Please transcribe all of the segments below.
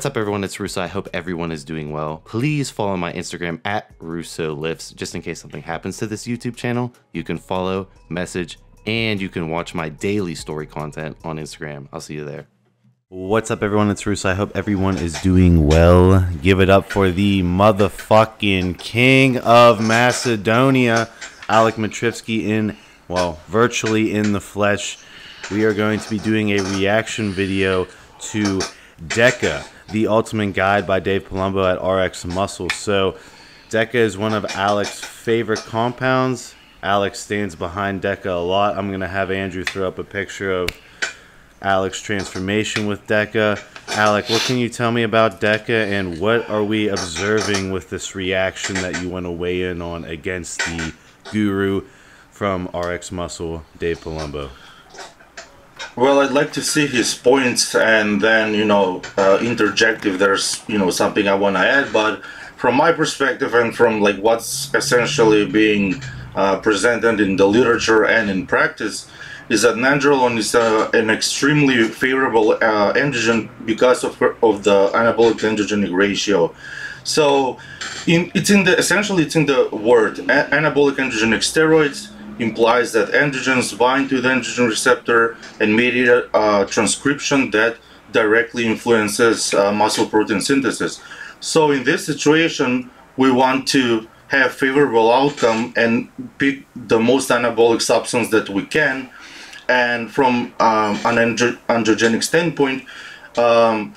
What's up everyone, it's Russo. I hope everyone is doing well. Please follow my Instagram at Russo Lifts, just in case something happens to this YouTube channel. You can follow, message, and you can watch my daily story content on Instagram. I'll see you there. What's up everyone, it's Russo. I hope everyone is doing well. Give it up for the motherfucking king of Macedonia, Alec Matrivsky in, well, virtually in the flesh. We are going to be doing a reaction video to DECA the Ultimate Guide by Dave Palumbo at RX Muscle. So, DECA is one of Alec's favorite compounds. Alex stands behind DECA a lot. I'm going to have Andrew throw up a picture of Alec's transformation with DECA. Alec, what can you tell me about DECA and what are we observing with this reaction that you want to weigh in on against the guru from RX Muscle, Dave Palumbo? Well, I'd like to see his points and then, you know, uh, interject if there's, you know, something I want to add. But from my perspective and from like what's essentially being uh, presented in the literature and in practice, is that nandrolone is uh, an extremely favorable uh, androgen because of, of the anabolic androgenic ratio. So, in, it's in the essentially it's in the word anabolic androgenic steroids implies that androgens bind to the androgen receptor and mediate uh, transcription that directly influences uh, muscle protein synthesis. So in this situation, we want to have favorable outcome and pick the most anabolic substance that we can. And from um, an andro androgenic standpoint, um,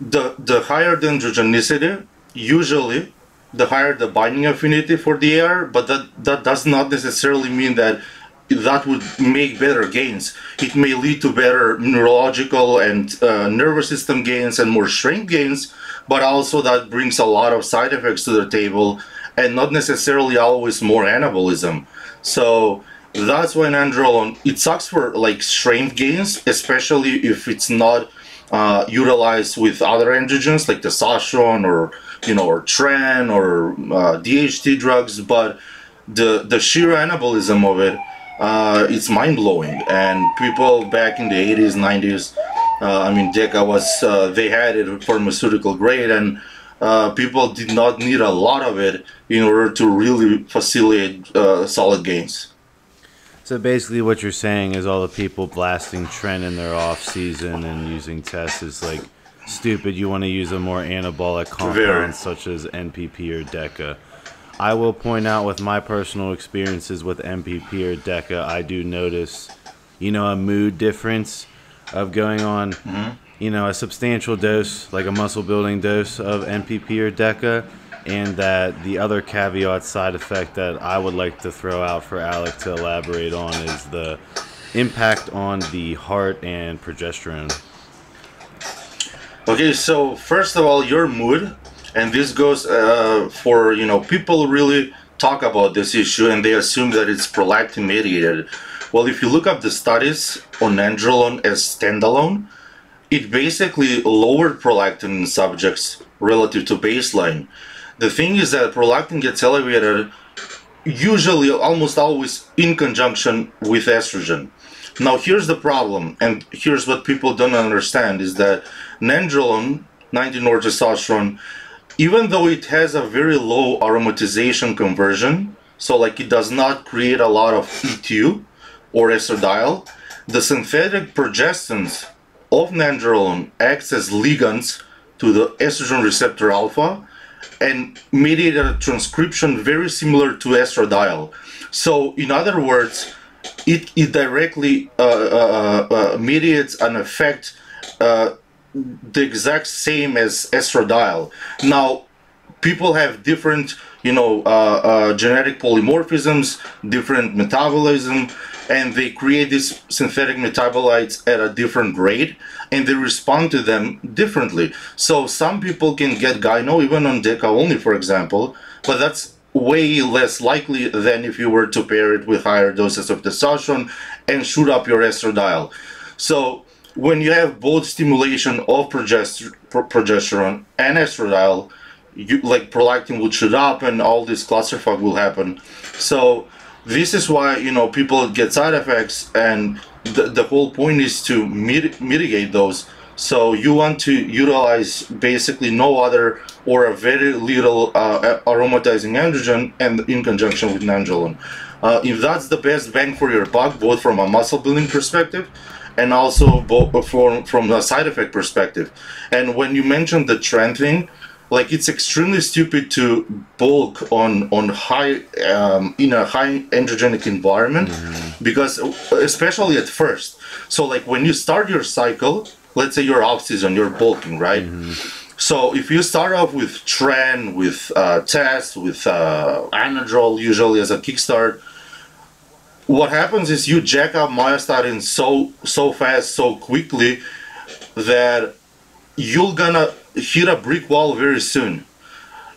the, the higher the androgenicity, usually the higher the binding affinity for the air, but that, that does not necessarily mean that that would make better gains. It may lead to better neurological and uh, nervous system gains and more strength gains, but also that brings a lot of side effects to the table and not necessarily always more anabolism. So that's why nandrolone, it sucks for like strength gains, especially if it's not uh, utilized with other androgens like testosterone or you know or tren or uh, DHT drugs, but the the sheer anabolism of it uh, it's mind blowing. And people back in the 80s, 90s, uh, I mean, Deca was uh, they had it pharmaceutical grade and. Uh, people did not need a lot of it in order to really facilitate uh, solid gains. So basically, what you're saying is all the people blasting tren in their off season and using tests is like stupid. You want to use a more anabolic compound Very. such as NPP or DECA. I will point out with my personal experiences with NPP or DECA, I do notice, you know, a mood difference of going on, mm-hmm. you know, a substantial dose, like a muscle building dose of NPP or DECA and that the other caveat side effect that I would like to throw out for Alec to elaborate on is the impact on the heart and progesterone. Okay, so first of all, your mood, and this goes uh, for you know people really talk about this issue and they assume that it's prolactin mediated. Well, if you look up the studies on nandrolone as standalone, it basically lowered prolactin in subjects relative to baseline. The thing is that prolactin gets elevated usually almost always in conjunction with estrogen. Now here's the problem, and here's what people don't understand is that nandrolone, 19-testosterone, even though it has a very low aromatization conversion, so like it does not create a lot of E2 or estradiol, the synthetic progestins of nandrolone acts as ligands to the estrogen receptor alpha and mediated a transcription very similar to estradiol. So in other words, it, it directly uh, uh, uh, mediates an effect uh, the exact same as estradiol. Now, people have different, you know, uh, uh, genetic polymorphisms, different metabolism, and they create these synthetic metabolites at a different rate and they respond to them differently. So some people can get gyno even on DECA only, for example, but that's way less likely than if you were to pair it with higher doses of testosterone and shoot up your estradiol. So when you have both stimulation of progester progesterone and estradiol, you, like prolactin will shoot up and all this clusterfuck will happen. So this is why you know people get side effects and the, the whole point is to mit mitigate those So you want to utilize basically no other or a very little uh, aromatizing androgen and in conjunction with nandrolone. Uh, if that's the best bang for your buck, both from a muscle building perspective and also from, from a side effect perspective. And when you mentioned the trend thing, like it's extremely stupid to bulk on on high um, in a high androgenic environment mm-hmm. because especially at first so like when you start your cycle let's say you're off season, you're bulking, right? Mm-hmm. So if you start off with tren, with uh, test, with uh, anadrol, usually as a kickstart, what happens is you jack up myostatin so so fast, so quickly that you're gonna hit a brick wall very soon,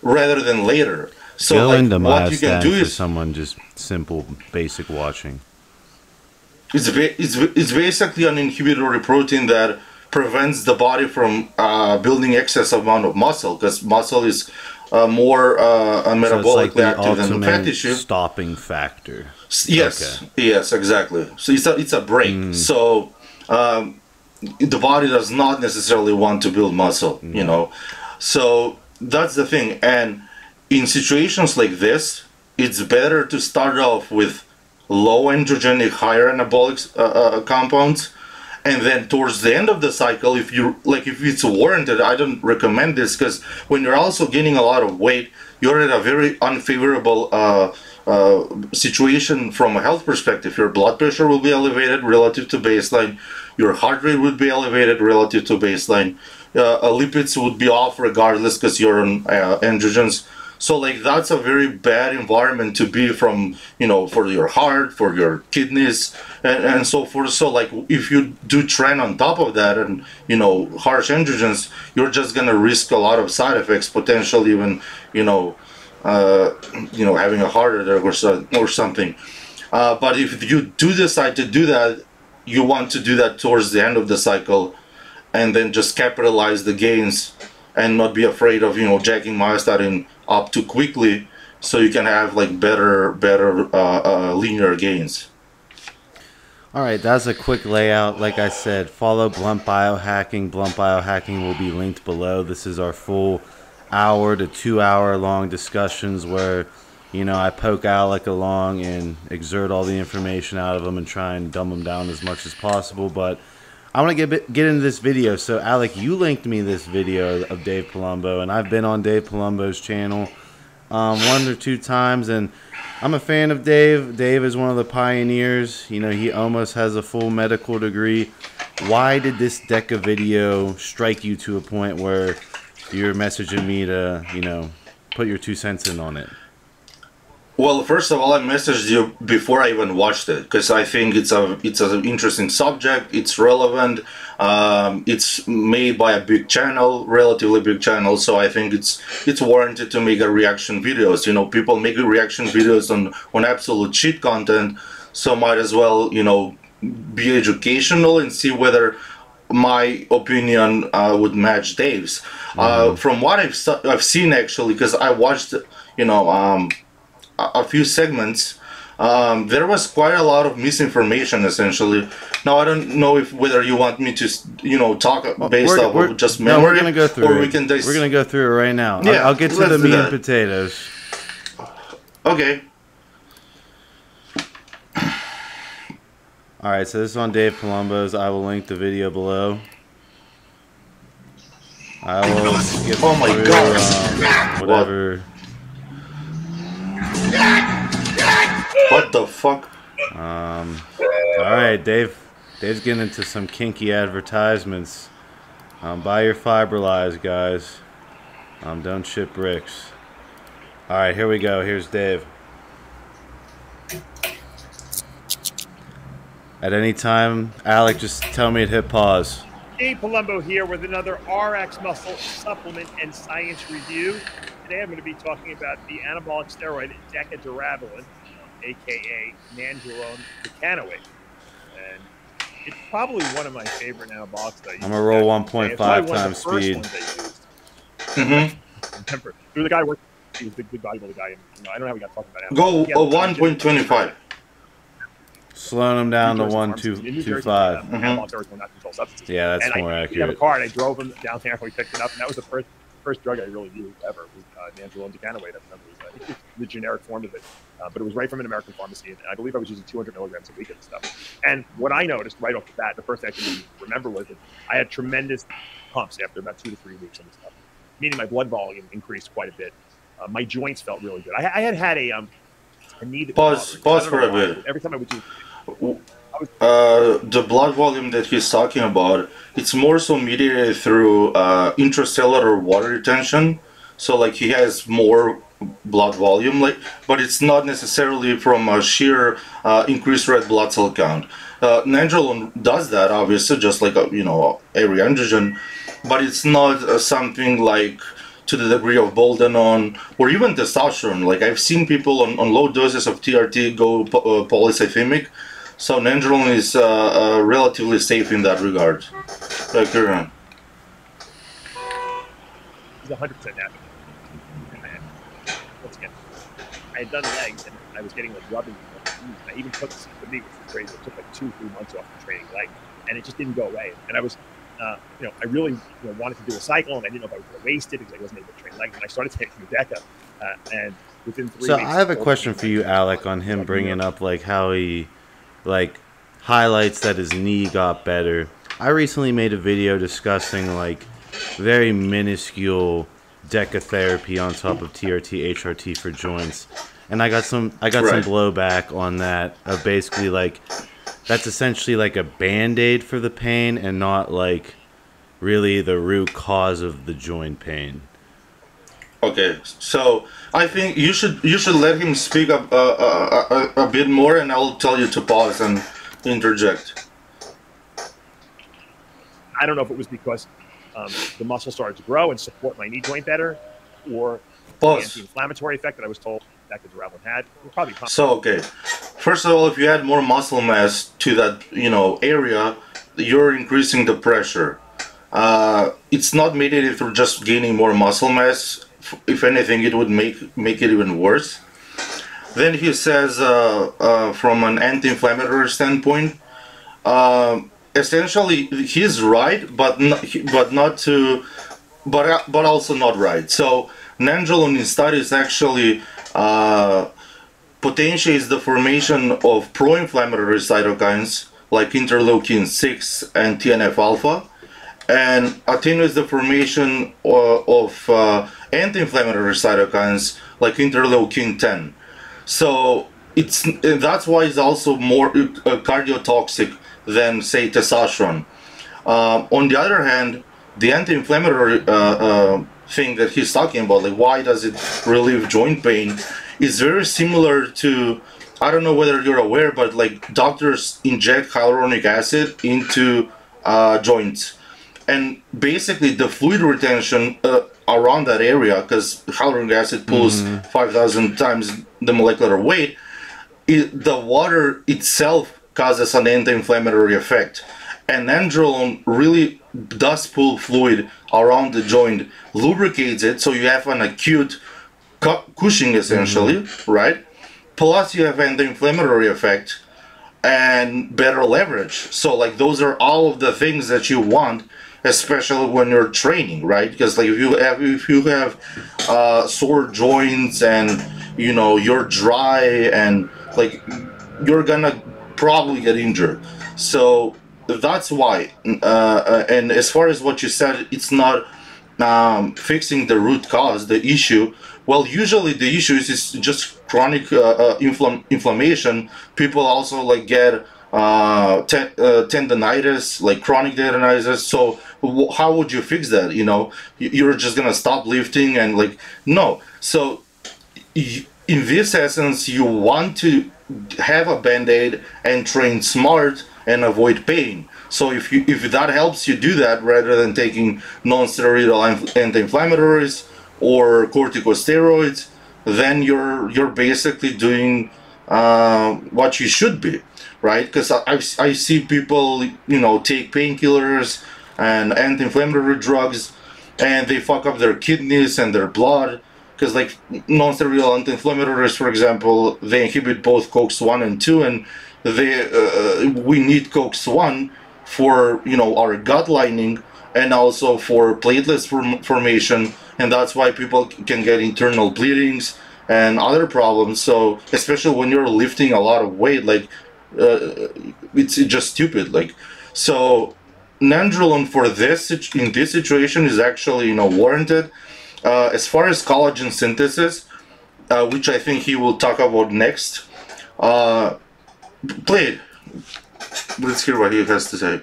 rather than later. So Go like, what you can do is someone just simple, basic watching. It's, it's, it's basically an inhibitory protein that prevents the body from uh, building excess amount of muscle because muscle is uh, more uh, metabolically so like active than the fat tissue. Stopping factor. Yes, okay. yes, exactly. So it's a it's a break. Mm. So um, the body does not necessarily want to build muscle. Mm. You know, so that's the thing. And in situations like this, it's better to start off with low androgenic, higher anabolic uh, uh, compounds and then towards the end of the cycle if you like if it's warranted i don't recommend this because when you're also gaining a lot of weight you're at a very unfavorable uh, uh, situation from a health perspective. Your blood pressure will be elevated relative to baseline. Your heart rate would be elevated relative to baseline. Uh, lipids would be off regardless because you're on uh, androgens so like that's a very bad environment to be from, you know, for your heart, for your kidneys, and, and so forth. So like if you do train on top of that, and you know harsh androgens, you're just gonna risk a lot of side effects, potentially even, you know, uh, you know having a heart attack or so, or something. Uh, but if you do decide to do that, you want to do that towards the end of the cycle, and then just capitalize the gains and not be afraid of you know jacking myostatin up too quickly so you can have like better better uh, uh, linear gains. All right that's a quick layout. Like i said follow blunt biohacking. Blunt biohacking will be linked below. This is our full hour to two hour long discussions where you know i poke alec along and exert all the information out of him and try and dumb him down as much as possible. But I want to get get into this video. So, Alec, you linked me this video of Dave Palumbo, and I've been on Dave Palumbo's channel um, one or two times, and I'm a fan of Dave. Dave is one of the pioneers. You know, he almost has a full medical degree. Why did this Deca video strike you to a point where you're messaging me to, you know, put your two cents in on it? Well, first of all, I messaged you before I even watched it because I think it's a it's an interesting subject. It's relevant. Um, it's made by a big channel, relatively big channel, so I think it's it's warranted to make a reaction videos. You know, people make reaction videos on on absolute shit content, so might as well you know be educational and see whether my opinion uh, would match Dave's. Mm-hmm. Uh, from what I've I've seen actually, because I watched you know. Um, a few segments, um, there was quite a lot of misinformation essentially. Now I don't know if whether you want me to, you know, talk based we're, off we're, of just memory. No, we're gonna go through. Or it. we can. Dis- we're gonna go through it right now. Yeah, I'll, I'll get to the meat and potatoes. Okay. All right, so this is on Dave Palumbo's. I will link the video below. I will skip oh my through, God. Um, whatever. What? What the fuck? Um. All right, Dave. Dave's getting into some kinky advertisements. Um, buy your Fibrilize, guys. Um, don't ship bricks. All right, here we go. Here's Dave. At any time, Alec, just tell me to hit pause. Dave Palumbo here with another RX Muscle supplement and science review. Today I'm going to be talking about the anabolic steroid decadurabolin, aka nandrolone decanoate. And it's probably one of my favorite anabolics that I I'm going to roll 1.5 times speed. Mm-hmm. Remember, through the guy working, he was a big, big bodybuilder guy. And, you know, I don't know how we got talking about anabolics. Go uh, 1.25. Slowing them down to Jersey one pharmacies two two five. uh, anabolic steroids were not controlled substances. Yeah, that's and more I, We accurate. have a car, and I drove him down there, and we picked it up, and that was the first first drug I really used ever. Was uh, Nandrolone decanoate. I remember it was, uh, I think it was the generic form of it, uh, but it was right from an American pharmacy, and I believe I was using 200 milligrams a week of the stuff. And what I noticed right off the bat, the first thing I can remember was that I had tremendous pumps after about two to three weeks of the stuff, meaning my blood volume increased quite a bit. Uh, my joints felt really good. I, I had had a um a knee Pause- pause for a bit. Every time I would do Uh, the blood volume that he's talking about, it's more so mediated through uh, intracellular water retention. So like he has more blood volume, like, but it's not necessarily from a sheer uh, increased red blood cell count. Uh, Nandrolone does that, obviously, just like a, you know every androgen, but it's not uh, something like to the degree of boldenone or even testosterone. Like I've seen people on, on low doses of TRT go po- uh, polycythemic. So Nandrolone is uh, uh, relatively safe in that regard. Uh, carry on. He's 100% natural. And I had, once again, I had done legs and I was getting like rubbing. I even took the knee, which was crazy. It took like two, three months off from training legs, and it just didn't go away. And I was, uh, you know, I really you know, wanted to do a cycle, and I didn't know if I was going to waste it because I wasn't able to train legs. And I started taking Nudeca, uh, and within three So weeks, I have a question for you, Alec, on him bringing up like how he like highlights that his knee got better. I recently made a video discussing like very minuscule DECA therapy on top of TRT HRT for joints. And I got some I got Right. some blowback on that of basically like that's essentially like a band-aid for the pain and not like really the root cause of the joint pain. Okay, so I think you should you should let him speak up uh, uh, a, a bit more, and I'll tell you to pause and interject. I don't know if it was because um, the muscle started to grow and support my knee joint better, or the Pause. anti-inflammatory effect that I was told that the Duralin had. Probably So okay, first of all, if you add more muscle mass to that you know area, you're increasing the pressure. Uh, it's not mediated through just gaining more muscle mass. If anything, it would make make it even worse. Then he says, uh, uh, from an anti-inflammatory standpoint, um, essentially he's right, but not, but not to, but but also not right. So Nandrolone in studies actually uh, potentiates the formation of pro-inflammatory cytokines like interleukin 6 and TNF alpha, and attenuates the formation uh, of uh, anti-inflammatory cytokines like interleukin 10. So it's that's why it's also more uh, cardiotoxic than say testosterone. Um, on the other hand, the anti-inflammatory uh, uh, thing that he's talking about, like why does it relieve joint pain, is very similar to I don't know whether you're aware, but like doctors inject hyaluronic acid into uh, joints, and basically the fluid retention uh, around that area, because hyaluronic acid pulls five thousand times the molecular weight, it, the water itself causes an anti-inflammatory effect. And nandrolone really does pull fluid around the joint lubricates it so you have an acute cu- cushing essentially right? Plus you have anti-inflammatory effect and better leverage. So like those are all of the things that you want especially when you're training right? Because like if you have if you have uh, sore joints and you know you're dry and like you're gonna probably get injured. So that's why uh, uh, and as far as what you said it's not um, fixing the root cause the issue. Well usually the issue is, is just chronic uh, uh, inflam- inflammation. People also like get uh, ten- uh, tendonitis like chronic tendonitis so how would you fix that? You know you're just gonna stop lifting and like no. So in this essence you want to have a band-aid and train smart and avoid pain. So if you if that helps you do that rather than taking non-steroidal anti- anti-inflammatories or corticosteroids then you're you're basically doing uh, what you should be right because I, I, see people you know take painkillers and anti-inflammatory drugs and they fuck up their kidneys and their blood because like non-steroidal anti-inflammatories for example they inhibit both cox 1 and 2 and they, uh, we need COX-1 for, you know, our gut lining and also for platelets form- formation. And that's why people can get internal bleedings and other problems. So, especially when you're lifting a lot of weight, like, uh, it's just stupid. Like, so nandrolone for this in this situation is actually you know warranted. Uh, as far as collagen synthesis, uh, which I think he will talk about next, uh, play it. Let's hear what he has to say.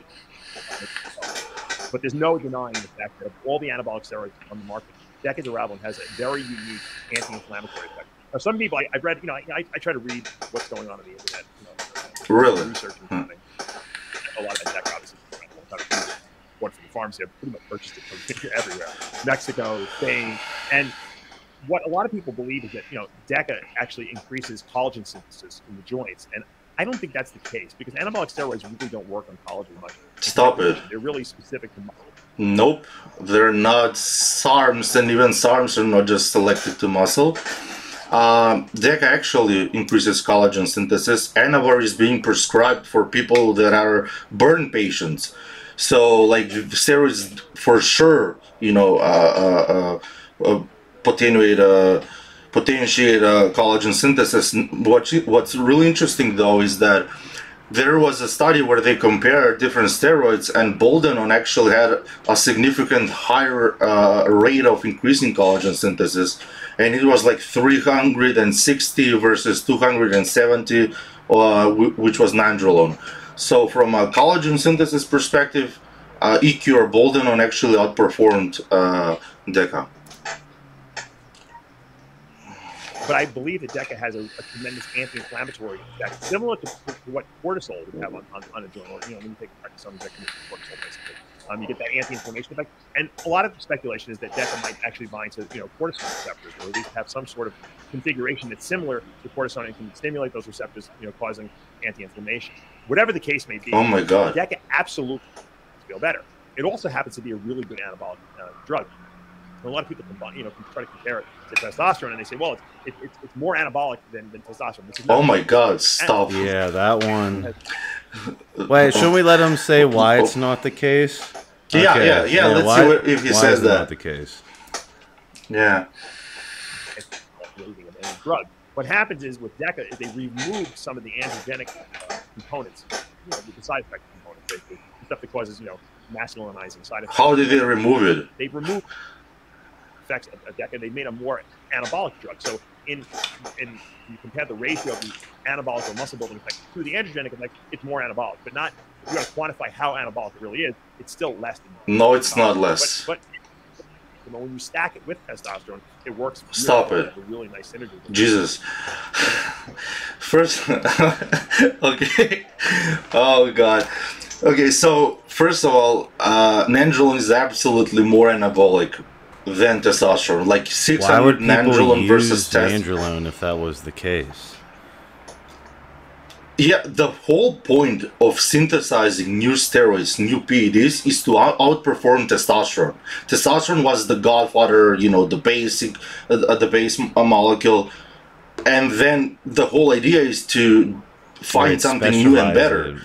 But there's no denying the fact that of all the anabolic steroids on the market, decaduravlin has a very unique anti-inflammatory effect. Now, some people, I, have read, you know, I, I, try to read what's going on on the internet. You know, really? Research and hmm. A lot of that obviously what from the farms here, pretty much purchased it from everywhere. Mexico, Spain, and what a lot of people believe is that you know DECA actually increases collagen synthesis in the joints, and I don't think that's the case because anabolic steroids really don't work on collagen much. Stop it. They're really specific to muscle. Nope, they're not SARMs, and even SARMs are not just selected to muscle. Uh, DECA actually increases collagen synthesis. Anavar is being prescribed for people that are burn patients. So like steroids for sure, you know, uh, uh, uh, potentiate uh, potentiate uh, collagen synthesis. What what's really interesting though is that there was a study where they compared different steroids and Boldenone actually had a significant higher uh, rate of increasing collagen synthesis and it was like 360 versus 270 uh, which was nandrolone so from a collagen synthesis perspective, uh, EQ or Boldenone actually outperformed uh, DECA. But I believe that DECA has a, a tremendous anti-inflammatory effect, similar to, to what cortisol would have on, on, on a. Or, you know, when you take prednisone, cortisol basically. Um, you get that anti-inflammation effect. And a lot of the speculation is that DECA might actually bind to you know cortisol receptors, or at least have some sort of configuration that's similar to cortisol and can stimulate those receptors, you know, causing anti-inflammation. Whatever the case may be, oh my god, DECA absolutely feel better. It also happens to be a really good anabolic uh, drug. And a lot of people combine, you know, try to compare it to testosterone, and they say, well, it's, it, it's, it's more anabolic than, than testosterone. oh my god, stop! Yeah, that one. Wait, shouldn't we let him say why it's not the case? Okay. Yeah, yeah, yeah. Let's why, see what, if he says that. Not the case. Yeah. Drug. What happens is with DECA is they remove some of the androgenic uh, components, you know, the side effect components, basically, stuff that causes you know masculinizing side effects. How did they remove it? They removed effects of, of DECA. They made a more anabolic drug. So in in you compare the ratio of the anabolic or muscle building effect to the androgenic effect, it's more anabolic, but not you got to quantify how anabolic it really is. It's still less than no, it's not less. But, but you know, when you stack it with testosterone, it works. Really Stop well. it. A really nice synergy. Jesus. First, okay. Oh God. Okay, so first of all, uh, nandrolone is absolutely more anabolic than testosterone. Like 600 nandrolone versus nandrolone if that was the case. Yeah, the whole point of synthesizing new steroids, new PEDs, is to out- outperform testosterone. Testosterone was the godfather, you know, the basic, uh, the base molecule, and then the whole idea is to find something new and better. It.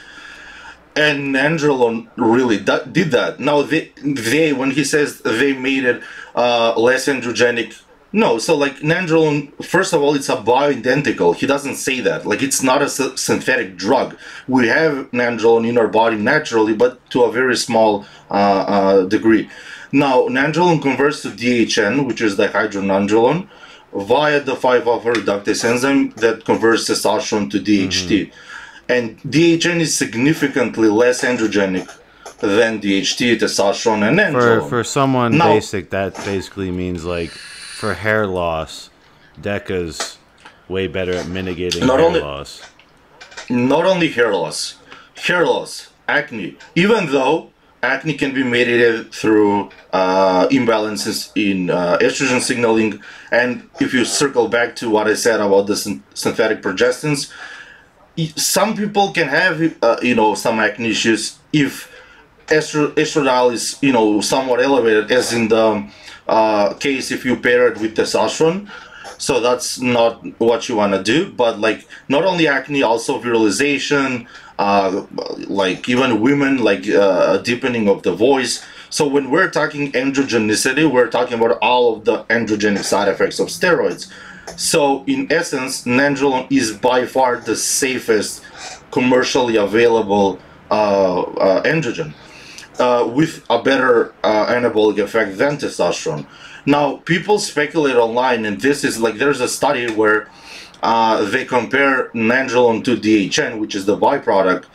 And Nandrolone really did that. Now they, they, when he says they made it uh, less androgenic no, so like nandrolone, first of all, it's a bioidentical. He doesn't say that. Like it's not a synthetic drug. We have nandrolone in our body naturally, but to a very small uh, uh, degree. Now, nandrolone converts to DHN, which is dihydronandrolone, via the 5-alpha reductase enzyme that converts testosterone to DHT. Mm-hmm. And DHN is significantly less androgenic than DHT, testosterone, and nandrolone. For, for someone now, basic, that basically means like for hair loss, DECA's way better at mitigating not hair only, loss. Not only hair loss, hair loss, acne. Even though acne can be mitigated through uh, imbalances in uh, estrogen signaling, and if you circle back to what I said about the synthetic progestins, some people can have uh, you know some acne issues if estradiol is you know somewhat elevated, as in the uh, case if you pair it with testosterone. So that's not what you want to do. But like not only acne, also virilization, uh, like even women, like uh, deepening of the voice. So when we're talking androgenicity, we're talking about all of the androgenic side effects of steroids. So in essence, nandrolone is by far the safest commercially available uh, uh, androgen uh, with a better uh, anabolic effect than testosterone. Now, people speculate online, and this is like there's a study where uh, they compare nandrolone to DHN, which is the byproduct,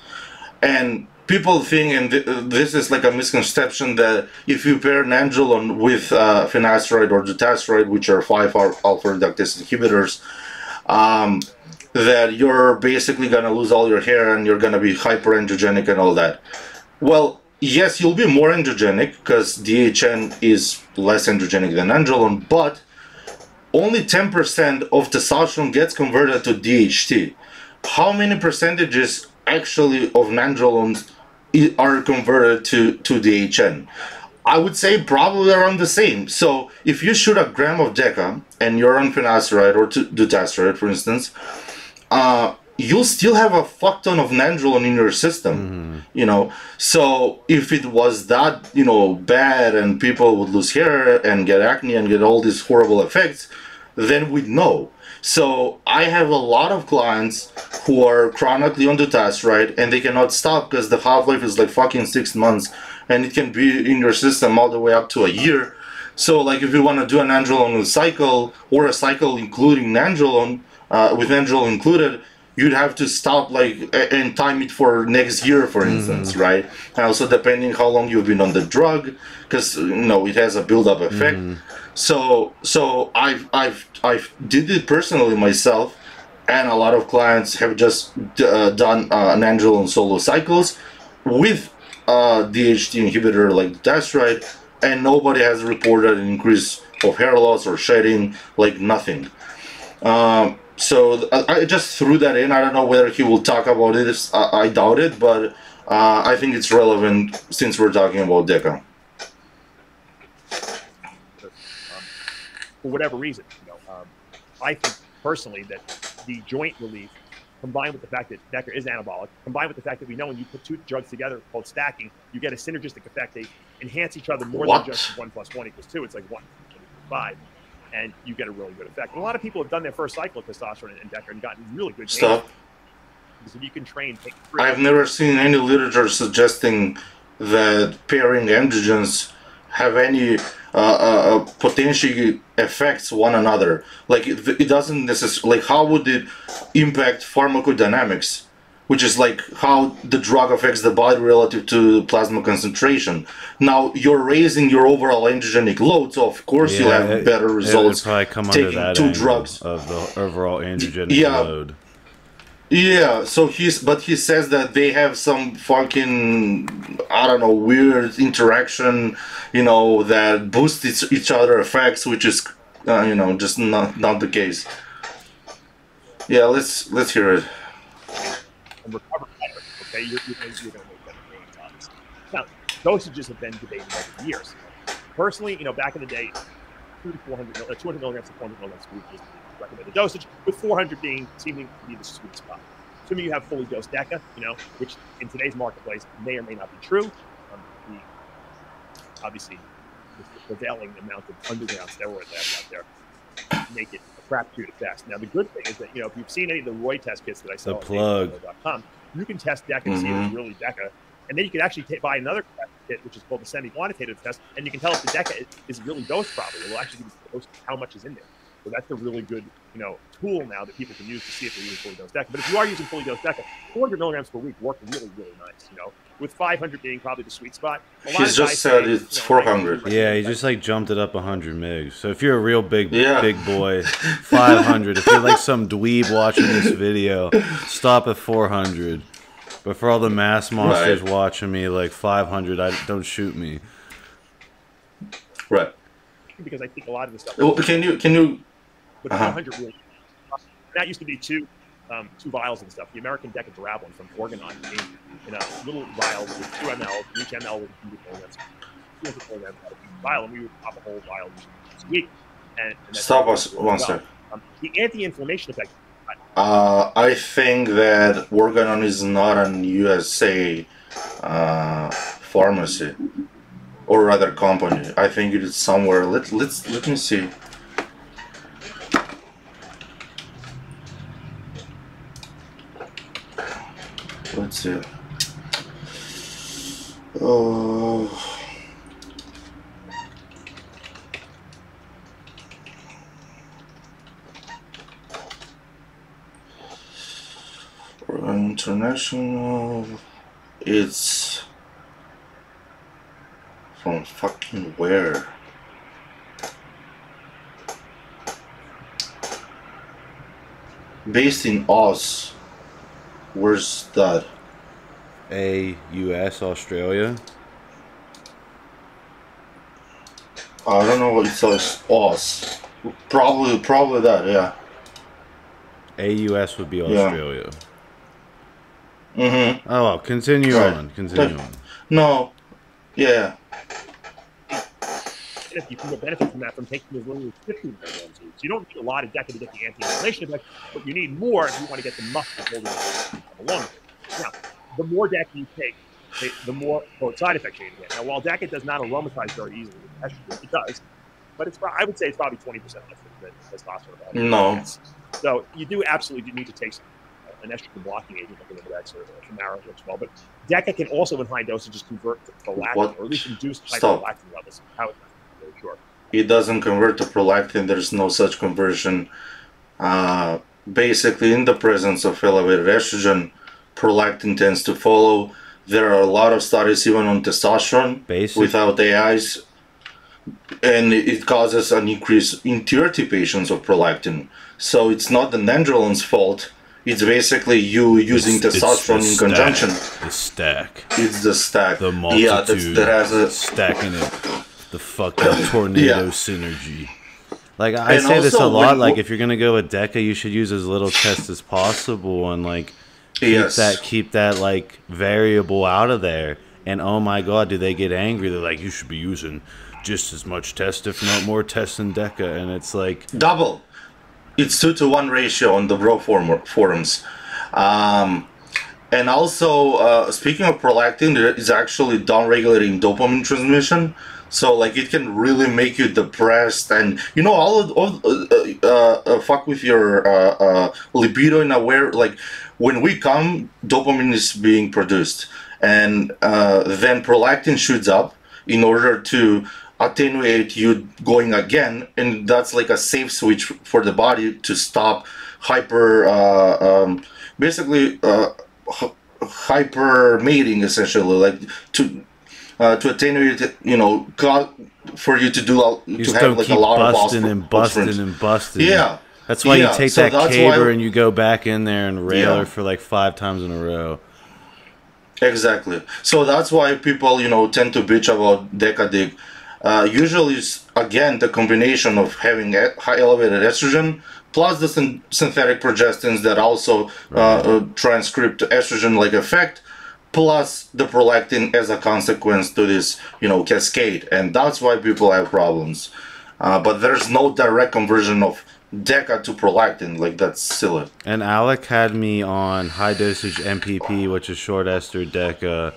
and people think, and th this is like a misconception, that if you pair nandrolone with uh, finasteride or dutasteride, which are 5-alpha reductase inhibitors, um, that you're basically gonna lose all your hair and you're gonna be hyperandrogenic and all that. Well, yes, you'll be more androgenic because DHN is less androgenic than androlone, but only 10% of testosterone gets converted to DHT. How many percentages actually of nandrolone are converted to, to DHN? I would say probably around the same. So if you shoot a gram of DECA and you're on finasteride or to dutasteride, for instance, uh, you'll still have a fuck ton of nandrolone in your system mm-hmm. you know so if it was that you know bad and people would lose hair and get acne and get all these horrible effects then we'd know so i have a lot of clients who are chronically on right? and they cannot stop because the half-life is like fucking six months and it can be in your system all the way up to a year so like if you want to do an nandrolone cycle or a cycle including nandrolone uh, with nandrolone included you'd have to stop like and time it for next year for mm-hmm. instance mm-hmm. right and also depending how long you've been on the drug because you know it has a build-up effect mm-hmm. so so i've i've i've did it personally myself and a lot of clients have just uh, done uh, nandrolone solo cycles with uh, DHT inhibitor like that's right and nobody has reported an increase of hair loss or shedding, like nothing. Um, so I, just threw that in. I don't know whether he will talk about it. I, I doubt it, but uh, I think it's relevant since we're talking about DECA. Um, for whatever reason, you know, um, I think personally that the joint relief, combined with the fact that DECA is anabolic, combined with the fact that we know when you put two drugs together called stacking, you get a synergistic effect. They enhance each other more what? than just one plus one equals two. It's like one five and you get a really good effect. And a lot of people have done their first cycle of testosterone and DECA and gotten really good stuff. Because if you can train, I've never seen any literature suggesting that pairing androgens have any uh, uh, uh potential effects one another. Like it, it doesn't necessarily. Like how would it impact pharmacodynamics? Which is like how the drug affects the body relative to plasma concentration. Now you're raising your overall androgenic load, so of course yeah, you'll have better results. It probably come taking under that two drugs of the overall androgenic yeah. load. Yeah, so he's but he says that they have some fucking I don't know weird interaction, you know, that boosts each, each other effects, which is uh, you know just not not the case. Yeah, let's let's hear it and recover better. Okay, you're, you're, going to make better gains, obviously. Now, dosages have been debated over the years. Personally, you know, back in the day, two to 400, uh, 200 milligrams to 400 milligrams per is the recommended dosage, with 400 being seeming to be the sweet spot. Assuming you have fully dosed DECA, you know, which in today's marketplace may or may not be true. Um, the, obviously, the prevailing amount of underground steroids out there make it a crapshoot at best. Now, the good thing is that, you know, if you've seen any of the Roy test kits that I sell the plug. on you can test DECA and mm-hmm. see if it's mm-hmm. really DECA. And then you can actually t- buy another kit, which is called the semi-quantitative test, and you can tell if the DECA is, is really dose properly. It will actually give you how much is in there. So that's a really good, you know, tool now that people can use to see if they're using fully dosed DECA. But if you are using fully dosed DECA, 400 milligrams per week work really, really nice. You know, with 500 being probably the sweet spot. He's just said say, it's you know, 400. Yeah, he just like jumped it up 100 migs. So if you're a real big yeah. big boy, 500. if you're like some dweeb watching this video, stop at 400. But for all the mass monsters right. watching me, like 500, I don't shoot me. Right. Because I think a lot of the stuff. Well, can you can you? With uh-huh. 500 really, that used to be two um, two vials and stuff. The American Decadurabolin from Organon came in a little vial with two ml, each ml with 200 milligrams, 200 milligrams out of each vial, and we would pop a whole vial each week. And, and Stop us one sec. Um, the anti-inflammation effect. Uh, I think that Organon is not an USA uh, pharmacy, or rather company. I think it is somewhere. Let let's let me see. Let's see. Oh. International. It's from fucking where? Based in Oz. Where's that? A U.S. Australia. I don't know what it says. Oz. Probably, probably that. Yeah. A U.S. would be Yeah. Australia. Mm-hmm. Oh well, continue Right. on. Continue But- on. No. Yeah. If you can get benefit from that from taking as little as 15 milligrams each. You don't need a lot of DECA to get the anti-inflammation effect, but you need more if you want to get the muscle holding it. Now, the more DECA you take, the, more quote, side effects you're going to get. Now, while DECA does not aromatize very easily estrogen, it does, but it's I would say it's probably 20% less than testosterone. No. So you do absolutely need to take some, uh, an estrogen blocking agent like an index or a Femara works well. But DECA can also in high dosages convert to prolactin What? or at least reduce Stop. hyperprolactin levels. How it very sure. It doesn't convert to prolactin. There's no such conversion. Uh, basically, in the presence of elevated estrogen, prolactin tends to follow. There are a lot of studies even on testosterone Basic. without AIs, and it causes an increase in 30 patients of prolactin. So it's not the nandrolone's fault. It's basically you using It's- it's testosterone the in stack. conjunction. The stack. It's the stack. The multitude. yeah, that's, that has a stacking it. The fucking tornado Yeah. synergy. Like I And say this a lot. when- like if you're gonna go with Deca, you should use as little test as possible and like keep yes. that keep that like variable out of there. And oh my god, do they get angry? They're like, you should be using just as much test, if not more test than Deca. And it's like, double. It's two to one ratio on the bro forum, forums. Um, and also, uh, speaking of prolactin, it is actually down-regulating dopamine transmission. So, like, it can really make you depressed, and you know, all of, all, uh, uh, uh, fuck with your uh, uh, libido in a way. Like, when we come, dopamine is being produced, and uh, then prolactin shoots up in order to attenuate you going again and that's like a safe switch for the body to stop hyper uh, um, basically uh, hyper mating essentially like to uh, to attenuate it, you know for you to do a- you to have like a lot of busting and busting and busting. yeah That's why Yeah, you take so that caber and you go back in there and rail Yeah. her for like five times in a row. Exactly. So that's why people, you know, tend to bitch about Decadig. Uh, usually, it's, again, the combination of having high elevated estrogen plus the synthetic progestins that also uh, uh, transcript estrogen-like effect, plus the prolactin as a consequence to this, you know, cascade, and that's why people have problems. Uh, but there's no direct conversion of Deca to prolactin, like that's silly. And Alec had me on high dosage MPP, which is short ester deca,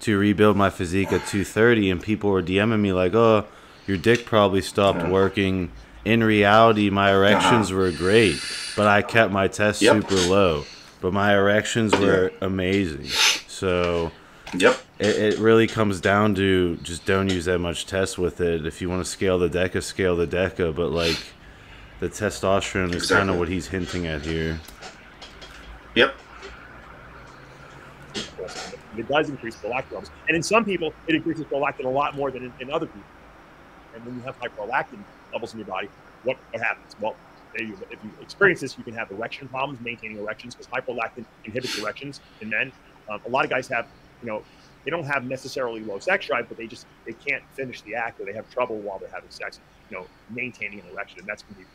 to rebuild my physique at 230. And people were DMing me like, "Oh, your dick probably stopped working." In reality, my erections were great, but I kept my test Yep. super low. But my erections were amazing. So Yep. it, it really comes down to just don't use that much test with it. If you want to scale the deca, scale the deca. But like the testosterone is kind of what he's hinting at here. Yep. It does increase prolactin. And in some people, it increases prolactin a lot more than in, in other people. And when you have high prolactin levels in your body, what, what happens? Well, if you, if you experience this, you can have erection problems, maintaining erections, because hyprolactin inhibits erections in men. Um, a lot of guys have, you know, they don't have necessarily low sex drive, but they just they can't finish the act, or they have trouble while they're having sex, you know, maintaining an erection, and that's going to be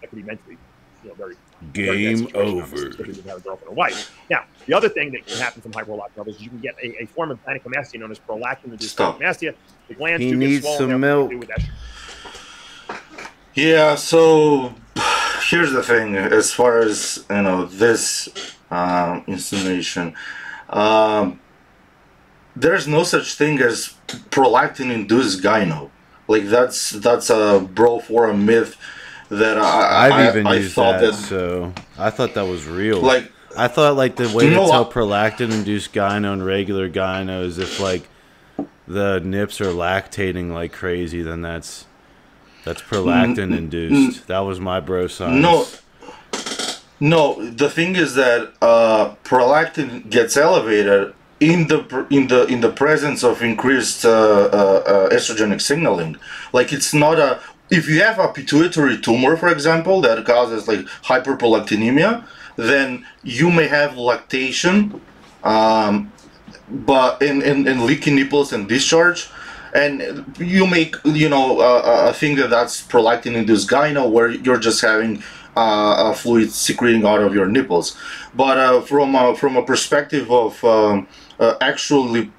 that could be mentally, you know, very very Game situation, over. if you have a girlfriend or wife. Now, the other thing that can happen from hyperprolactin levels is you can get a, a form of gynecomastia known as prolactin-induced gynecomastia. The glands He do needs get swollen. some milk. they do with estrogen. Yeah, so here's the thing as far as you know this um, insinuation um, there's no such thing as prolactin induced gyno like that's that's a bro for a myth that I, I've I, even I used thought that, that, so I thought that was real. like I thought like the way to No, tell prolactin induced gyno and regular gyno is if like the nips are lactating like crazy, then that's that's prolactin induced. That was my bro science. No, no. The thing is that uh, prolactin gets elevated in the in the in the presence of increased uh, uh, uh, estrogenic signaling. Like it's not a. If you have a pituitary tumor, for example, that causes like hyperprolactinemia, then you may have lactation, um, but in, in, in leaky nipples and discharge and you make you know uh, a thing that that's prolactin induced gyno where you're just having uh, a fluid secreting out of your nipples but uh, from a, from a perspective of um, uh, actually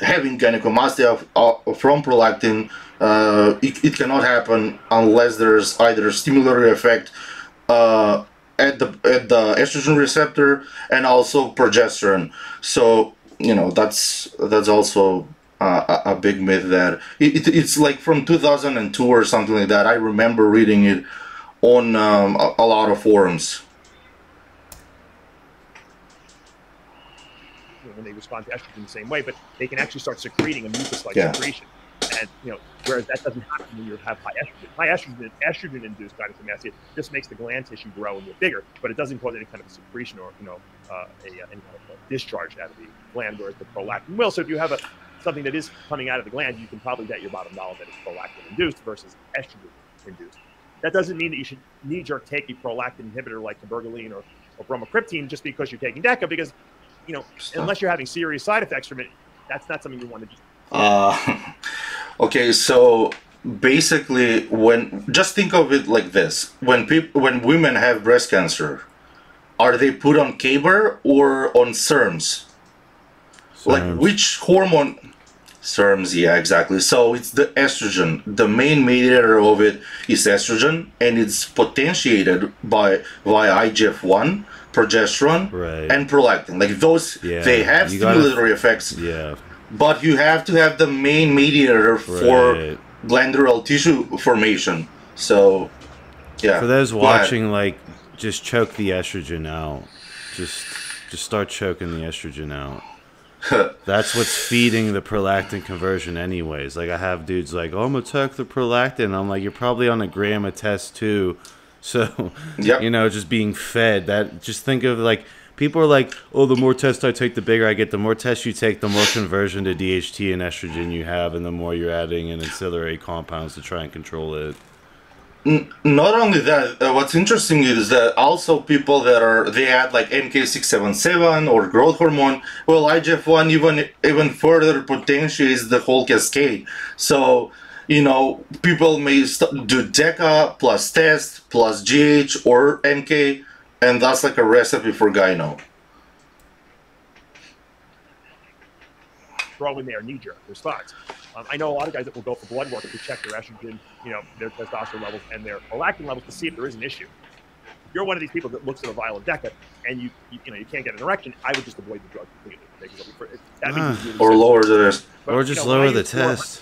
having gynecomastia uh, from prolactin uh, it, it cannot happen unless there's either a stimulatory effect uh, at the at the estrogen receptor and also progesterone. So you know that's that's also uh, a, a big myth that it, it, it's like from 2002 or something like that. I remember reading it on um, a, a lot of forums. when they respond to estrogen the same way, but they can actually start secreting a mucus-like Yeah. secretion. And you know, whereas that doesn't happen when you have high estrogen. High estrogen, estrogen-induced gynecomastia just makes the gland tissue grow and get bigger, but it doesn't cause any kind of secretion or you know, uh, a, any kind of uh, discharge out of the gland, whereas the prolactin will. So if you have a something that is coming out of the gland, you can probably bet your bottom dollar that it's prolactin-induced versus estrogen-induced. That doesn't mean that you should knee-jerk take a prolactin inhibitor like cabergoline or, or bromocriptine just because you're taking DECA, because you know, unless you're having serious side effects from it, that's not something you want to do. Uh, okay, so basically, when just think of it like this: when people, when women have breast cancer, are they put on Caber or on SERMs? Like which hormone? SERMs, yeah, exactly. So it's the estrogen. The main mediator of it is estrogen, and it's potentiated by via IGF one, progesterone, Right. and prolactin. Like those, Yeah, they have you gotta- stimulatory effects yeah, but you have to have the main mediator for Right. glandular tissue formation. So, yeah. for those watching, like just choke the estrogen out. Just just start choking the estrogen out. That's what's feeding the prolactin conversion, anyways. Like I have dudes like, "Oh, I'm gonna take the prolactin." I'm like, "You're probably on a gram of test too." So, Yep. you know, just being fed that. Just think of like people are like, "Oh, the more tests I take, the bigger I get." The more tests you take, the more conversion to DHT and estrogen you have, and the more you're adding in ancillary compounds to try and control it. Not only that, uh, what's interesting is that also people that are they add like MK677 or growth hormone. Well, IGF-1 even even further potentiates the whole cascade. So you know people may do DECA plus test plus GH or MK, and that's like a recipe for gyno. throw in their knee-jerk response. Um, I know a lot of guys that will go for blood work to check their estrogen, you know, their testosterone levels and their prolactin levels to see if there is an issue. If you're one of these people that looks at a vial of DECA and you, you, you know, you can't get an erection, I would just avoid the drug completely. because it'll be fr- That means it's really Or lower the But, or you just know, lower the used work, test.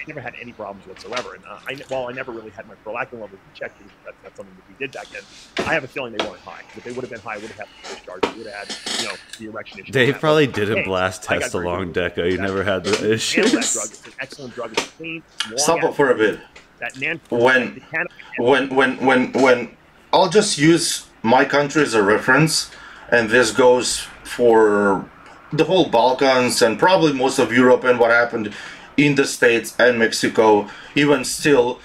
I never had any problems whatsoever. And uh, I, while I never really had my prolactin levels checked, because that's, that's something that we did back then. I have a feeling they weren't high. If they would have been high, I would have had the discharge. We would have had, you know, the erection issue. Dave probably didn't blast I got test very along good Deco. You never had the Handle that drug. It's an excellent drug. It's clean. Long Stop it for a bit. That nan- When- can- when when when when I'll just use my country as a reference, and this goes for the whole Balkans and probably most of Europe and what happened in the States and Mexico. Even still,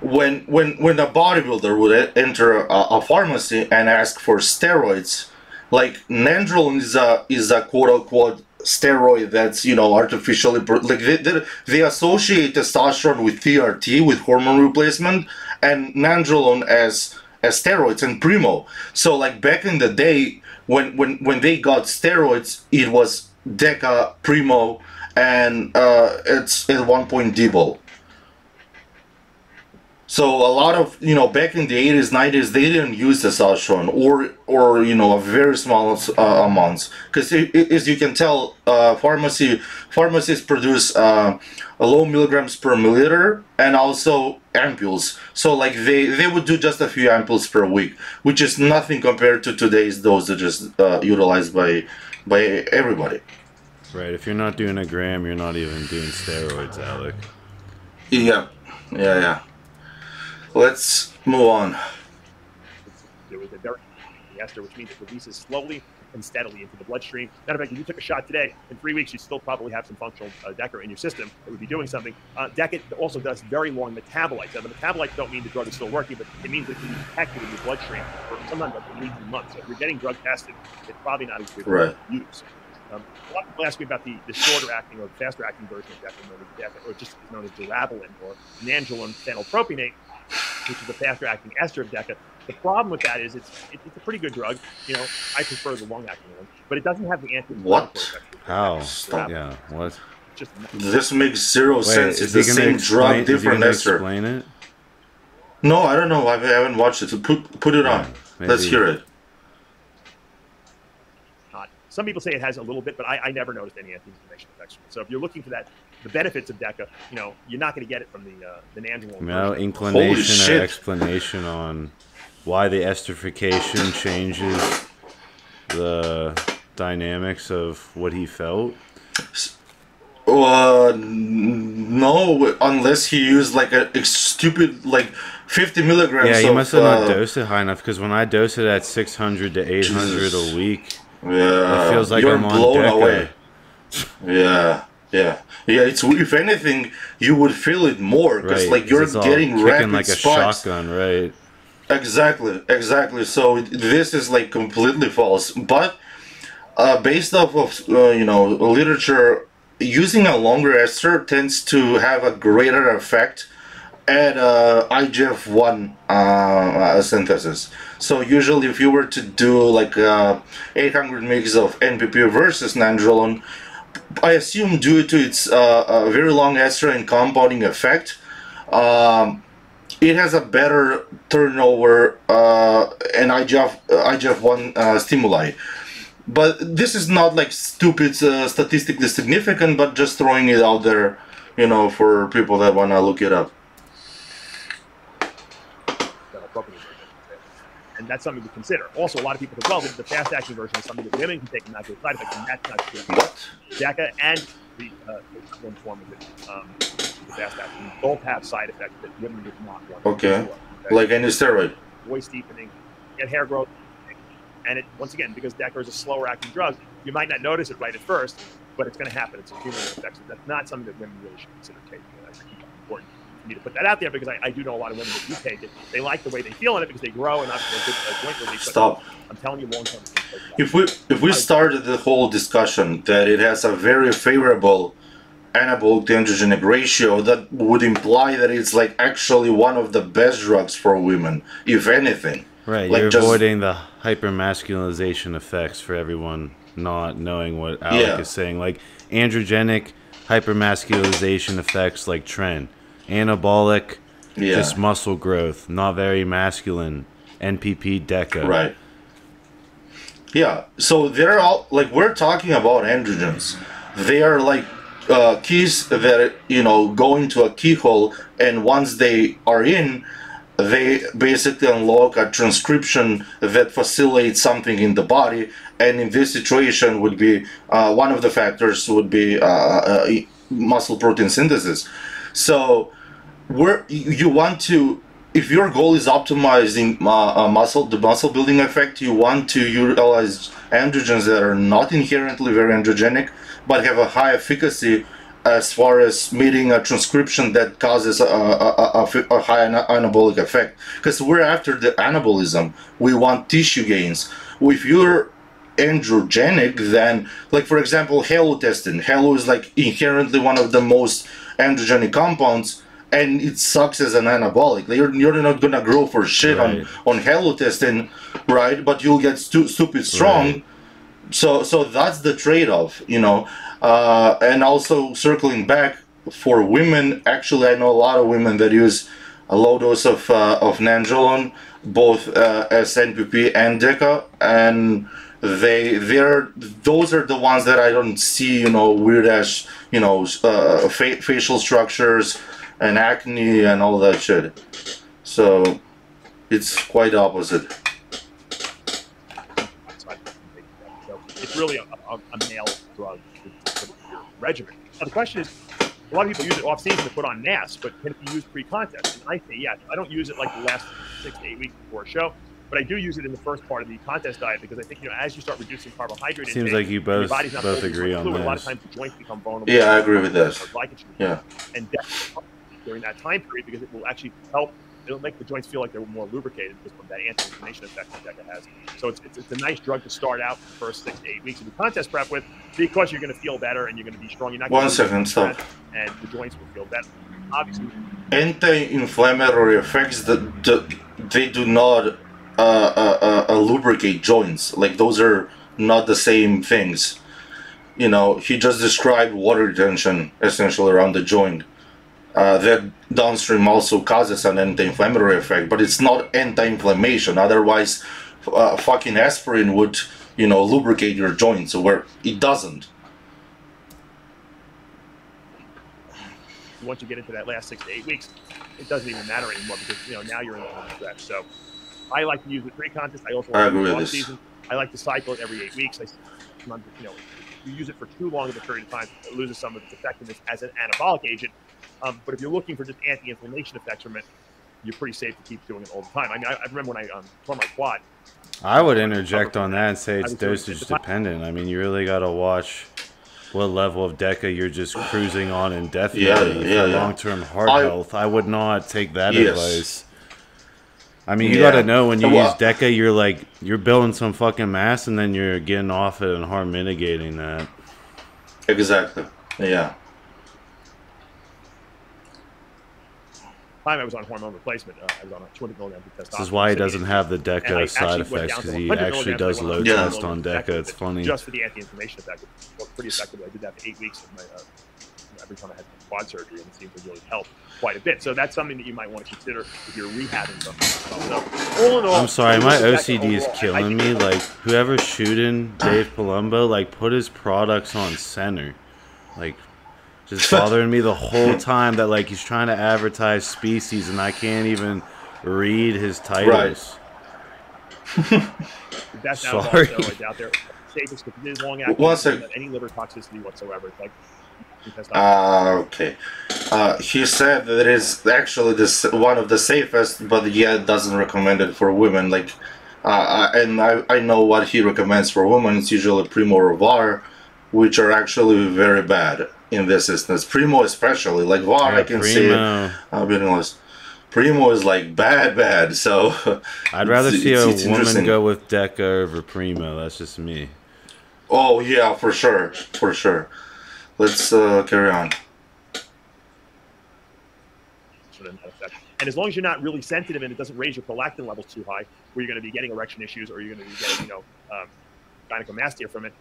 when when when a bodybuilder would enter a, a pharmacy and ask for steroids, like nandrolone is a is a quote unquote steroid that's you know artificially like they, they, they associate testosterone with TRT with hormone replacement and nandrolone as as steroids and primo so like back in the day when when when they got steroids it was deca primo and uh it's one point debol So a lot of you know back in the 80s, 90s, they didn't use testosterone or or you know a very small uh, amounts because as you can tell, uh, pharmacy pharmacies produce uh, low milligrams per milliliter and also ampules. So like they they would do just a few ampules per week, which is nothing compared to today's dosages uh, utilized by by everybody. Right. If you're not doing a gram, you're not even doing steroids, Alec. Yeah, yeah, yeah. Let's move on. There was a very ester, which means it releases slowly and steadily into the bloodstream. Matter of fact, if you took a shot today, in three weeks, you'd still probably have some functional uh, DECA in your system that would be doing something. Uh, DECA also does very long metabolites. Now, the metabolites don't mean the drug is still working, but it means it can be detected in your bloodstream for sometimes up to 18 months. So if you're getting drug tested, it's probably not a good right. use. Um, a lot of people ask me about the, the shorter acting or faster acting version of DECA, known as DECA, or just known as durabolin or nandrolone phenylpropionate which is a faster acting ester of DECA. The problem with that is it's it's a pretty good drug. You know, I prefer the long acting one, but it doesn't have the anti What? How? Stop. Yeah. What? Just this makes zero Wait, sense. It's the same drug, explain- is he different ester. Explain it. No, I don't know. I haven't watched it. So put put it on. Let's hear it. Not. Some people say it has a little bit, but I, I never noticed any anti-inflammation effects. from it. So if you're looking for that, the benefits of DECA, you know, you're not going to get it from the uh, the nandrolone. No version. inclination shit. or explanation on why the esterification changes the dynamics of what he felt. Uh, no, unless he used like a, a stupid like 50 milligrams. Yeah, he of, must have not uh, dosed it high enough because when I dose it at 600 to 800 Jesus. a week, Yeah, it feels like you're I'm blown away. Yeah, yeah, yeah. It's if anything, you would feel it more because Right, like you're getting rapid like a spikes. shotgun, right? Exactly, exactly. So this is like completely false. But uh, based off of uh, you know literature, using a longer ester tends to have a greater effect at uh, IGF one uh, uh, synthesis. So usually, if you were to do like uh, 800 mg of NPP versus nandrolone, I assume due to its uh, uh, very long ester and compounding effect. Um, it has a better turnover uh, and IGF uh, IGF one uh, stimuli. But this is not like stupid uh, statistically significant, but just throwing it out there, you know, for people that wanna look it up. that are appropriate version. And that's something to consider. Also, a lot of people think, well, the, fast acting version is something that women can take and not get side effects, and that's not true. What? DECA and the, uh, one form of it, um, the fast acting, both have side effects that women would not want. Okay. to Like any steroid. voice deepening, get hair growth. And it once again, because DECA is a slower acting drug, you might not notice it right at first, but it's going to happen. It's a cumulative effect. So that's not something that women really should consider taking. And I think it's important for me to put that out there because I, I do know a lot of women that do take it. They like the way they feel in it because they grow and obviously a good uh, joint relief. Stop. I'm telling you, long term. If we if we started the whole discussion that it has a very favorable anabolic to androgenic ratio, that would imply that it's like actually one of the best drugs for women, if anything. Right, Like you're just- avoiding the hypermasculinization effects for everyone not knowing what Alec Yeah. is saying. Like androgenic hypermasculinization effects, like Tren, anabolic, Yeah. just muscle growth, not very masculine. NPP DECA. Right. Yeah. So they're all like we're talking about androgens. They are like uh, keys that you know go into a keyhole, and once they are in, they basically unlock a transcription that facilitates something in the body. And in this situation, would be uh, one of the factors would be uh, uh, muscle protein synthesis. So where you want to if your goal is optimizing uh, uh, muscle the muscle building effect you want to utilize androgens that are not inherently very androgenic but have a high efficacy as far as meeting a transcription that causes a, a, a, a- high anabolic effect. Because we're after the anabolism. We want tissue gains. If you're androgenic then like for example halotestin halo is like inherently one of the most androgenic compounds and it sucks as an anabolic Like, you're, you're not gonna grow for shit Right. on on halotestin right but you'll get stu- stupid strong Right. so so that's the trade-off you know uh, and also circling back for women actually i know a lot of women that use a low dose of uh, of nandrolone, both uh, as NPP and DECA, and they they're those are the ones that I don't see, you know, weird as you know, uh, fa- facial structures and acne and all that shit. So it's quite opposite. So it's really a, a, a male drug for your regimen. Now the question is, a lot of people use it off season to put on mass, but can it be used pre-contest? And I say yes. I don't use it like the last six to eight weeks before a show, but I do use it in the first part of the contest diet because I think you know as you start reducing carbohydrate, Seems intake, like you your both body's not both agree on fluid. A lot of this. times the joints become vulnerable. Yeah, I agree with this. glycogen. Yeah. And that's during that time period because it will actually help. It'll make the joints feel like they're more lubricated because of that anti-inflammation effect that DECA has. So it's, it's, it's a nice drug to start out the first six to eight weeks of the contest prep with because you're going to feel better and you're going to be strong. You're not One second, stop. And the joints will feel better. Obviously, Anti-inflammatory effects that, that they do not uh, uh, uh, lubricate joints. Like those are not the same things. You know, he just described water retention essentially around the joint. Uh, that downstream also causes an anti-inflammatory effect, but it's not anti-inflammation. Otherwise, uh, fucking aspirin would, you know, lubricate your joints, where it doesn't. once you get into that last six to eight weeks, it doesn't even matter anymore because you know now you're in the home stretch. So I like to use it pre-contest. I also I like off season. I like to cycle it every eight weeks. I, you know, if you use it for too long of a period of time, it loses some of its effectiveness as an anabolic agent. Um, but if you're looking for just anti-inflammation effects from it, you're pretty safe to keep doing it all the time. I mean, I, I remember when I um, tore my quad. I would interject on that and say it's was doing it dosage at the time. dependent. I mean, you really got to watch what level of DECA you're just cruising on indefinitely Yeah, for yeah, yeah. long-term heart I- health. I would not take that Yes. advice. I mean, you Yeah. got to know when you Well- use DECA, you're like you're building some fucking mass, and then you're getting off it and harm mitigating that. Exactly. Yeah. Time I was on hormone replacement. Uh, I was on 200 milligrams of testosterone. This is why he doesn't have the DECA side effects because he actually does low on Yeah. test on DECA. It's funny. Just for the anti-inflammation effect, it worked pretty effectively. I did that for eight weeks of my, uh, every time I had quad surgery, and it seemed to really help quite a bit. So that's something that you might want to consider if you're rehabbing something. So all in all, I'm sorry, my OCD is overall, I- I killing me. Like whoever's shooting Dave Palumbo, like put his products on center. Like just bothering me the whole time that like he's trying to advertise species and I can't even read his titles. That's Sorry. Sorry. steroids out there. Safest because it is long acting. One it doesn't have Any liver toxicity whatsoever. It's like testosterone. Uh, okay. Uh, he said that it is actually this one of the safest, but yet doesn't recommend it for women. Like, uh, uh, and I, I know what he recommends for women. It's usually Primo or VAR, which are actually very bad in this instance. Primo especially, like VAR, I Yeah, can see it. I'll be honest. Primo is like bad, bad. So I'd rather it's- see it's- a it's woman go with Deca over Primo. That's just me. Oh yeah, for sure, for sure. Let's uh, carry on. sort of net effect. And as long as you're not really sensitive and it doesn't raise your prolactin levels too high, where you're going to be getting erection issues or you're going to be getting, you know, um, gynecomastia from it,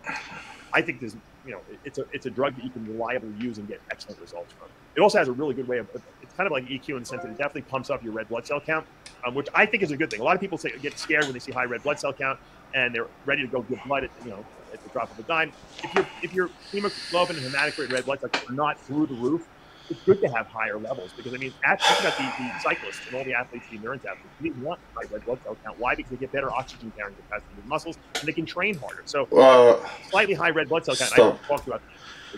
I think there's, you know, it's a it's a drug that you can reliably use and get excellent results from. It also has a really good way of, it's kind of like EQ in the sense that it definitely pumps up your red blood cell count, um, which I think is a good thing. A lot of people say get scared when they see high red blood cell count and they're ready to go give blood at, you know, at the drop of a dime. If your if your hemoglobin and hematocrit red blood cells are not through the roof, it's good to have higher levels because I mean, at- think about the, the cyclists and all the athletes, the endurance athletes. We want high red blood cell count. Why? Because they get better oxygen carrying capacity in the muscles and they can train harder. So Uh, slightly high red blood cell count. I Stop. talked about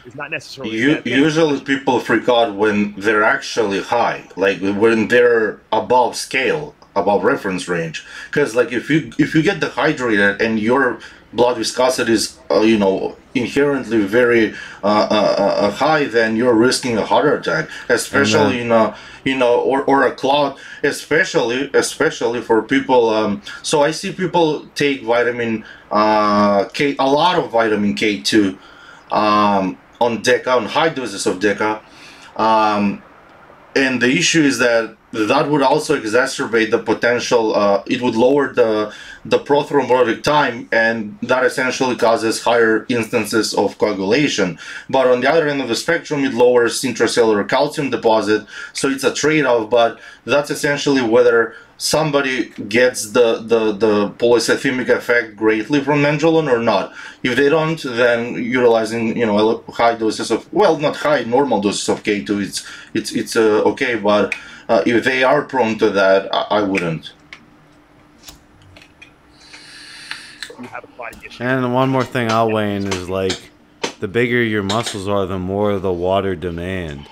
It's not necessarily. You, usually people freak out when they're actually high, like when they're above scale, above reference range. Because like if you if you get dehydrated and your blood viscosity is uh, you know inherently very uh, uh, uh, high, then you're risking a heart attack, especially in a you know or, or a clot, especially especially for people. Um, so I see people take vitamin uh, K, a lot of vitamin K two um, on DECA, on high doses of DECA. Um, and the issue is that that would also exacerbate the potential. Uh, it would lower the the prothrombotic time, and that essentially causes higher instances of coagulation. But on the other end of the spectrum, it lowers intracellular calcium deposit, so it's a trade-off. But that's essentially whether somebody gets the, the, the polycythemic effect greatly from nandrolone or not. If they don't, then utilizing you know high doses of well, not high, normal doses of K2, it's it's it's uh, okay. But uh, if they are prone to that, I, I wouldn't. You have a body issue. And one more thing I'll weigh in is like the bigger your muscles are, the more the water demand.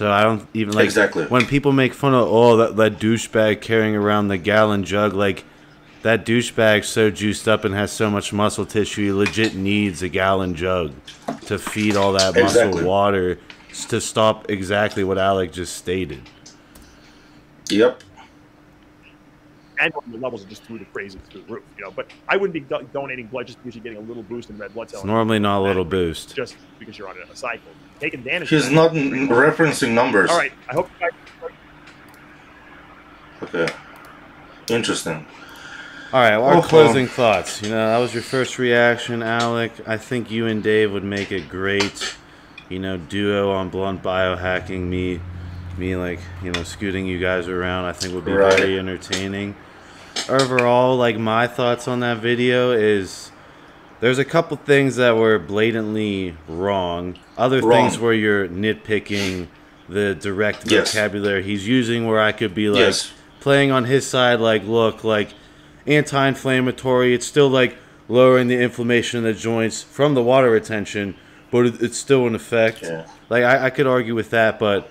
So I don't even like Exactly. when people make fun of oh that that douchebag carrying around the gallon jug like that douchebag's so juiced up and has so much muscle tissue he legit needs a gallon jug to feed all that muscle Exactly. water to stop exactly what Alec just stated. Yep. And your levels are just through the crazy through the roof, you know. But I wouldn't be do- donating blood just because you're getting a little boost in red blood cells. Normally not a little boost. just because you're on a cycle. Take advantage. He's of not n- referencing numbers. All right. I hope. Guys, Okay. Interesting. All right, well, our oh, oh, closing thoughts. You know, that was your first reaction, Alec. I think you and Dave would make a great, you know, duo on blunt biohacking. Me, me, like you know, scooting you guys around. I think would be Right. very entertaining. Overall, like my thoughts on that video is, there's a couple things that were blatantly wrong. Other Wrong. things where you're nitpicking the direct Yes. vocabulary he's using, where I could be like Yes. playing on his side, like, look, like anti-inflammatory. It's still like lowering the inflammation in the joints from the water retention, but it's still in effect. Yeah. Like I, I could argue with that, but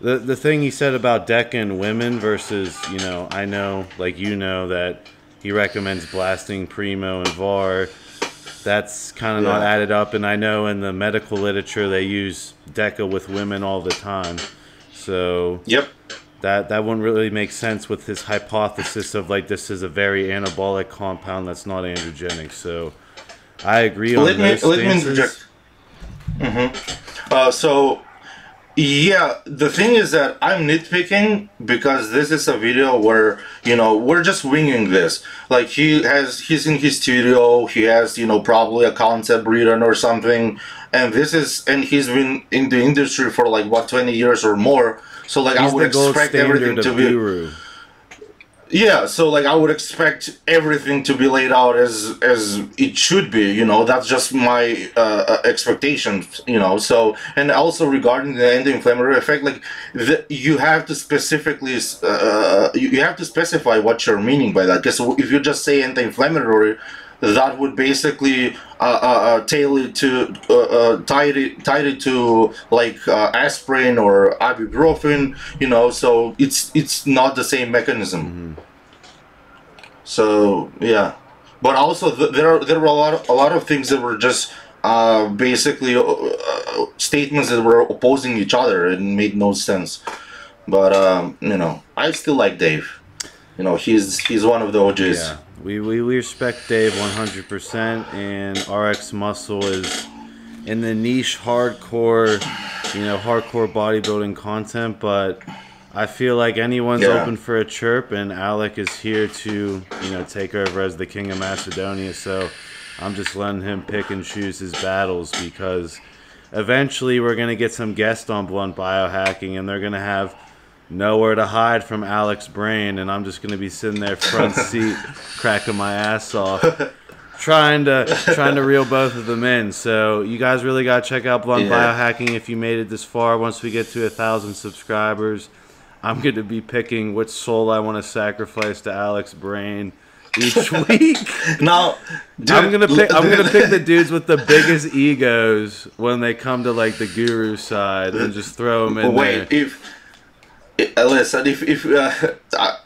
the the thing he said about Deca and women versus you know I know like you know that he recommends blasting Primo and Var. That's kind of not added up, and I know in the medical literature they use Deca with women all the time. So Yep. that that wouldn't really make sense with his hypothesis of like this is a very anabolic compound that's not androgenic. So I agree on let me those let me interject. hmm Uh, so, yeah, the thing is that I'm nitpicking because this is a video where you know we're just winging this. Like he has, he's in his studio. He has you know probably a concept written or something, and this is and he's been in the industry for like what 20 years or more. So like He's I would expect everything to be. guru. Yeah, so like I would expect everything to be laid out as as it should be. You know, that's just my uh, uh, expectations. You know, so and also regarding the anti-inflammatory effect, like the, you have to specifically uh, you, you have to specify what you're meaning by that. Because if you just say anti-inflammatory, that would basically uh, uh, uh, tailor it to uh, uh, tie it tie it to like uh, aspirin or ibuprofen. You know, so it's it's not the same mechanism. So yeah, but also th- there are there were a lot of, a lot of things that were just uh, basically uh, uh, statements that were opposing each other and made no sense. But um, you know, I still like Dave. You know, he's he's one of the OGs. Yeah, we, we, we respect Dave 100%, and RX Muscle is in the niche hardcore, you know, hardcore bodybuilding content, but I feel like anyone's Yeah. open for a chirp, and Alec is here to, you know, take over as the King of Macedonia, so I'm just letting him pick and choose his battles because eventually we're going to get some guests on Blunt Biohacking, and they're going to have nowhere to hide from Alex Brain, and I'm just gonna be sitting there front seat, cracking my ass off, trying to trying to reel both of them in. So you guys really gotta check out Blunt Yeah. Biohacking if you made it this far. Once we get to a thousand subscribers, I'm gonna be picking which soul I want to sacrifice to Alex Brain each week. Now, I'm gonna pick. I'm gonna pick the dudes with the biggest egos when they come to like the guru side, and just throw them in Wait, there. if listen, if if uh, I,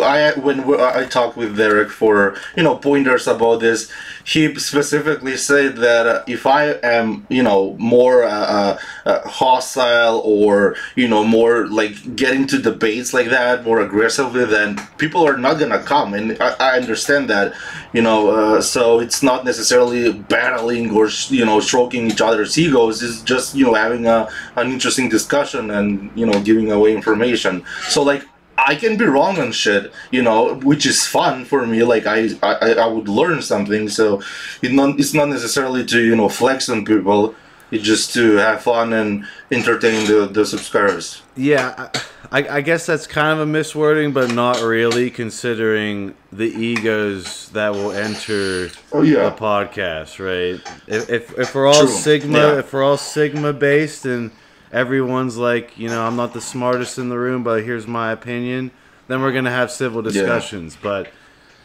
I when I talked with Derek for you know pointers about this, he specifically said that uh, if I am you know more uh, uh, uh, hostile or you know more like getting to debates like that more aggressively, then people are not gonna come, and I, I understand that, you know. Uh, so it's not necessarily battling or you know stroking each other's egos. It's just you know having a an interesting discussion and you know giving away information. So like I can be wrong on shit, you know, which is fun for me. Like I, I, I would learn something. So it not, it's not necessarily to you know flex on people. It's just to have fun and entertain the, the subscribers. Yeah, I, I guess that's kind of a miswording, but not really, considering the egos that will enter Oh, yeah. the podcast, right? If, if, if we're all True, Sigma, yeah. if we're all Sigma based, and everyone's like, you know, I'm not the smartest in the room, but here's my opinion, then we're gonna have civil discussions. But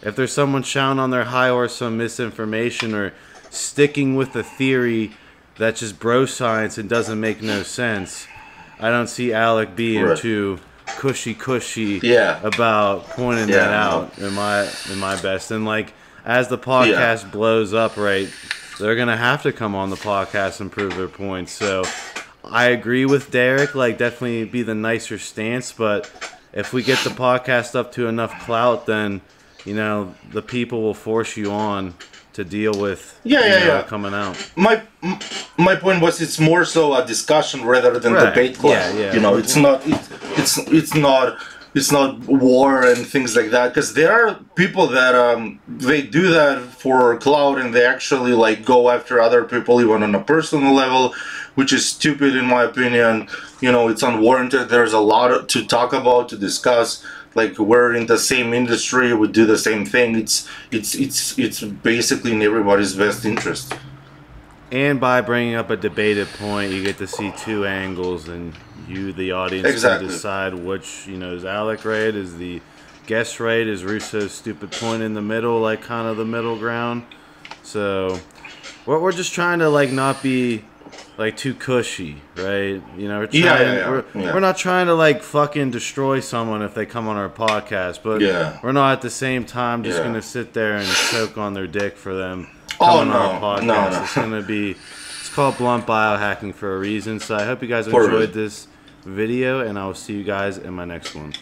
if there's someone shouting on their high or some misinformation or sticking with a theory that's just bro science and doesn't make no sense, I don't see Alec being Right. too cushy cushy Yeah. about pointing Yeah, that no. out in my in my best. And like as the podcast blows up, right, they're gonna have to come on the podcast and prove their points. So I agree with Derek, like definitely be the nicer stance, but if we get the podcast up to enough clout then you know the people will force you on to deal with Yeah, yeah, know, yeah. coming out. my my point was it's more so a discussion rather than Right. debate club. Yeah, yeah. You know, it's not it, it's it's not it's not war and things like that because there are people that um they do that for cloud and they actually like go after other people even on a personal level which is stupid in my opinion. You know it's unwarranted. There's a lot to talk about to discuss. Like we're in the same industry we do the same thing. It's it's it's it's basically in everybody's best interest. And by bringing up a debated point, you get to see two angles, and you, the audience, Exactly. can decide which, you know, is Alec right? Is the guest right? Is Russo's stupid point in the middle, like kind of the middle ground? So, we're, we're just trying to, like, not be, like, too cushy, right? You know, we're, trying, Yeah, yeah, yeah. We're, we're not trying to, like, fucking destroy someone if they come on our podcast, but Yeah. we're not at the same time just to sit there and choke on their dick for them Oh, coming on no. our podcast. No, no. It's gonna be it's called blunt biohacking for a reason. So I hope you guys enjoyed this video, and I will see you guys in my next one.